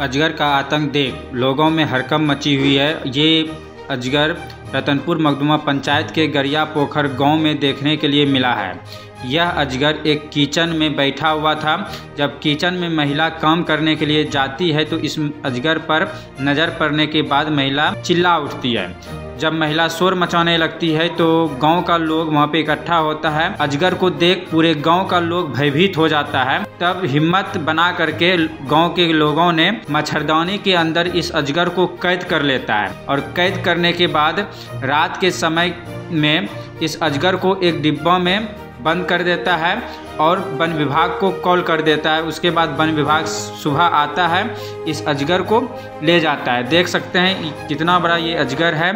अजगर का आतंक देख लोगों में हरकम मची हुई है। ये अजगर रतनपुर मखदुमा पंचायत के गरिया पोखर गाँव में देखने के लिए मिला है। यह अजगर एक किचन में बैठा हुआ था। जब किचन में महिला काम करने के लिए जाती है तो इस अजगर पर नज़र पड़ने के बाद महिला चिल्ला उठती है। जब महिला शोर मचाने लगती है तो गाँव का लोग वहाँ पे इकट्ठा होता है। अजगर को देख पूरे गाँव का लोग भयभीत हो जाता है। तब हिम्मत बना करके गाँव के लोगों ने मच्छरदानी के अंदर इस अजगर को कैद कर लेता है। और कैद करने के बाद रात के समय में इस अजगर को एक डिब्बा में बंद कर देता है और वन विभाग को कॉल कर देता है। उसके बाद वन विभाग सुबह आता है, इस अजगर को ले जाता है। देख सकते हैं कितना बड़ा ये अजगर है।